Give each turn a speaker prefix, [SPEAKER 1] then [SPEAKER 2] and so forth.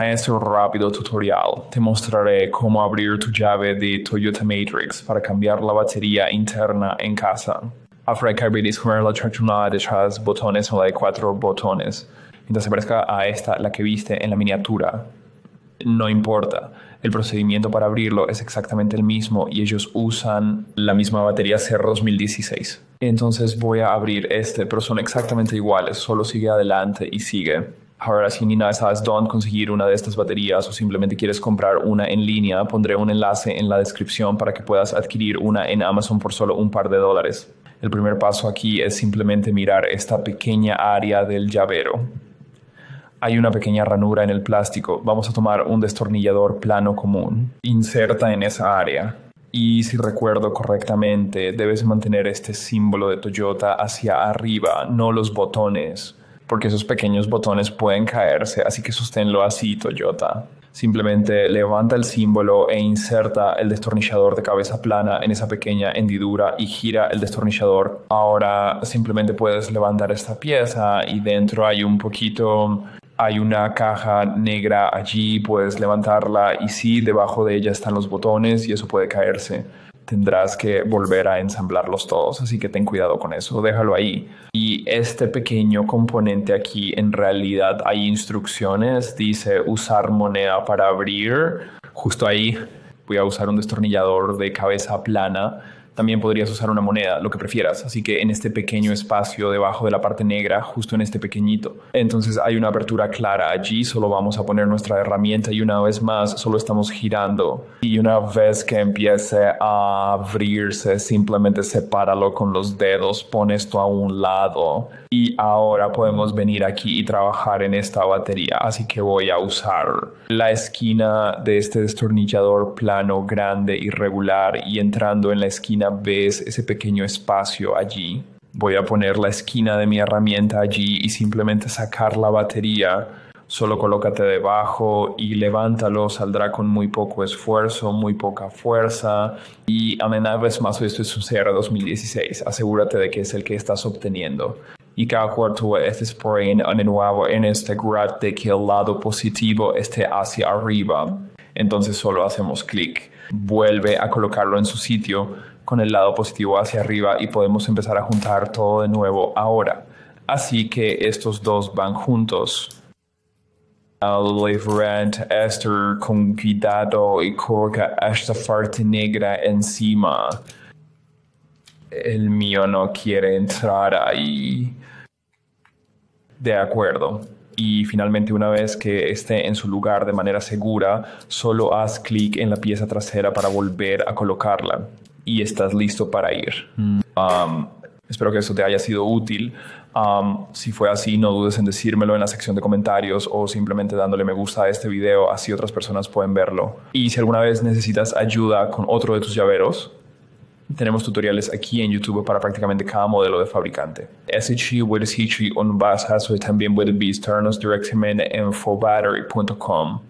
[SPEAKER 1] En este rápido tutorial te mostraré cómo abrir tu llave de Toyota Matrix para cambiar la batería interna en casa. After I discover la tradicional detrás botones o de cuatro botones. Mientras se parezca a esta, la que viste en la miniatura. No importa, el procedimiento para abrirlo es exactamente el mismo y ellos usan la misma batería CR 2016. Entonces voy a abrir este, pero son exactamente iguales, solo sigue adelante y sigue. Ahora, si sabes dónde conseguir una de estas baterías o simplemente quieres comprar una en línea, pondré un enlace en la descripción para que puedas adquirir una en Amazon por solo un par de dólares. El primer paso aquí es simplemente mirar esta pequeña área del llavero. Hay una pequeña ranura en el plástico. Vamos a tomar un destornillador plano común. Inserta en esa área. Y si recuerdo correctamente, debes mantener este símbolo de Toyota hacia arriba, no los botones porque esos pequeños botones pueden caerse, así que sosténlo así, Toyota. Simplemente levanta el símbolo e inserta el destornillador de cabeza plana en esa pequeña hendidura y gira el destornillador. Ahora simplemente puedes levantar esta pieza y dentro hay un poquito hay una caja negra allí, puedes levantarla y sí, debajo de ella están los botones y eso puede caerse tendrás que volver a ensamblarlos todos, así que ten cuidado con eso, déjalo ahí. Y este pequeño componente aquí, en realidad hay instrucciones, dice usar moneda para abrir, justo ahí voy a usar un destornillador de cabeza plana también podrías usar una moneda, lo que prefieras. Así que en este pequeño espacio debajo de la parte negra, justo en este pequeñito. Entonces hay una apertura clara allí, solo vamos a poner nuestra herramienta y una vez más solo estamos girando. Y una vez que empiece a abrirse, simplemente sepáralo con los dedos, pon esto a un lado. Y ahora podemos venir aquí y trabajar en esta batería. Así que voy a usar la esquina de este destornillador plano, grande, irregular y entrando en la esquina ves ese pequeño espacio allí. Voy a poner la esquina de mi herramienta allí y simplemente sacar la batería. Solo colócate debajo y levántalo, saldrá con muy poco esfuerzo, muy poca fuerza. Y a una vez más, esto es un CR 2016, asegúrate de que es el que estás obteniendo. Y cada cuarto estés por de nuevo en este grad de que el lado positivo esté hacia arriba. Entonces solo hacemos clic. Vuelve a colocarlo en su sitio con el lado positivo hacia arriba y podemos empezar a juntar todo de nuevo ahora. Así que estos dos van juntos. Rent Esther con cuidado y coloca esta parte negra encima. El mío no quiere entrar ahí. De acuerdo. Y finalmente una vez que esté en su lugar de manera segura, solo haz clic en la pieza trasera para volver a colocarla y estás listo para ir. Mm. Um, espero que eso te haya sido útil. Um, si fue así, no dudes en decírmelo en la sección de comentarios o simplemente dándole me gusta a este video, así otras personas pueden verlo. Y si alguna vez necesitas ayuda con otro de tus llaveros, tenemos tutoriales aquí en YouTube para prácticamente cada modelo de fabricante. SHG puedes un y también puedes visitarnos directamente en fobattery.com.